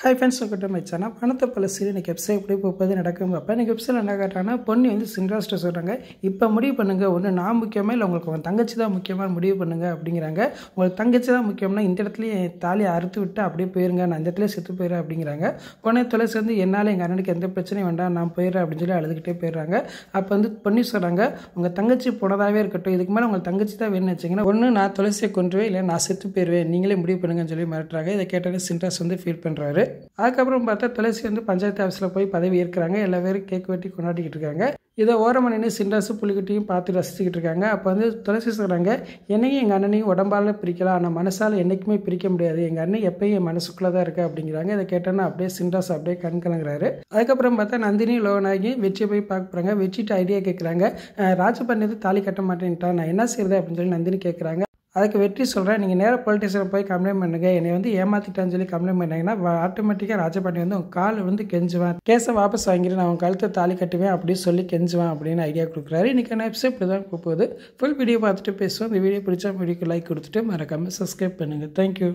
Hi friends உங்கள்கிட்ட மச்சானா பணத்தை பல சீரி இன்னைக்கு எப்சைட் எப்படி போகிறது நடக்கும். அப்போ எனக்கு எப்சைட் என்ன காட்டுறாங்கன்னா பொண்ணு வந்து சின்ராஸ்ட்டை சொல்கிறாங்க இப்போ முடிவு பண்ணுங்கள் ஒன்று நான் முக்கியமாக இல்லை உங்களுக்கு உங்கள் தங்கச்சி தான் முக்கியமாக முடிவு பண்ணுங்கள் அப்படிங்கிறாங்க. உங்களுக்கு தங்கச்சி தான் முக்கியம்னா இந்த இடத்துலையும் என் தாலியை அறுத்து விட்டு அப்படியே போயிருங்க நான் இந்த இடத்துல செத்து போயிடுறேன் அப்படிங்கிறாங்க. பொண்ணை தொலை வந்து என்னால் எங்கள் அண்ணனுக்கு எந்த பிரச்சனையும் வேண்டாம் நான் போயிடுறேன் அப்படின்னு சொல்லி அழுதுகிட்டே போயிடுறாங்க. அப்போ வந்து பொண்ணு சொல்கிறாங்க உங்கள் தங்கச்சி போனதாகவே இருக்கட்டும் இதுக்கு மேலே உங்கள் தங்கச்சி தான் வேணும்னு வச்சிங்கன்னா ஒன்று நான் துளசியை கொண்டுருவேன் இல்லை நான் செத்து போயிடுவேன் நீங்களே முடிவு பண்ணுங்கன்னு சொல்லி மிரட்டுறாங்க. இதை கேட்டாலே சின்ராஸ் வந்து ஃபீல் பண்ணுறாரு அதுக்கப்புறம் பார்த்தா துளசி வந்து பஞ்சாயத்து ஆஃபீஸில் போய் பதவி ஏற்கிறாங்க. எல்லா பேரும் கேக் வெட்டி கொண்டாடிக்கிட்டு இருக்காங்க. இதை ஓரமாக நின்று சிண்டாசு புலிக்குட்டியும் பார்த்து ரசிச்சுக்கிட்டு இருக்காங்க. அப்போ வந்து துளசி சொல்கிறாங்க என்னையும் எங்கள் அண்ணனையும் உடம்பால் பிரிக்கலாம். ஆனால் மனசால் என்றைக்குமே பிரிக்க முடியாது. எங்கள் அண்ணன் எப்பயும் என் மனசுக்குள்ளே தான் இருக்கு அப்படிங்கிறாங்க. இதை கேட்டோன்னா அப்படியே சிண்டாஸ் அப்படியே கண் கலங்குறாரு. அதுக்கப்புறம் பார்த்தா நந்தினி லோனாகி வெற்றியை போய் பார்க்க போகிறாங்க வெற்றிட்டு ஐடியா கேட்குறாங்க ராஜபண்ணது தாலி கட்ட மாட்டேன்ட்டா நான் என்ன செய்யறது அப்படின்னு சொல்லி நந்தினி கேட்குறாங்க அதுக்கு வெற்றி சொல்கிறேன் நீங்கள் நேராக பொலிட்டிஷியன் போய் கம்ப்ளைண்ட் பண்ணுங்க. என்னை வந்து ஏமாத்திட்டான்னு சொல்லி கம்ப்ளைண்ட் பண்ணிங்கன்னா ஆட்டோமேட்டிக்காக ராஜபாண்டி வந்து உங்கள் கால் வந்து கெஞ்சுவேன். கேஸை வாபஸ் வாங்கிட்டு நான் உன் கழுத்தை தாலி கட்டுவேன் அப்படின்னு சொல்லி கெஞ்சுவேன் அப்படின்னு ஐடியா கொடுக்குறாரு. இன்றைக்கான எபிசோட் இப்படி தான் போகுது. ஃபுல் வீடியோ பார்த்துட்டு பேசுவோம். இந்த வீடியோ பிடிச்சா வீடியோக்கு லைக் கொடுத்துட்டு மறக்காமல் சப்ஸ்கிரைப் பண்ணுங்கள் தேங்க்யூ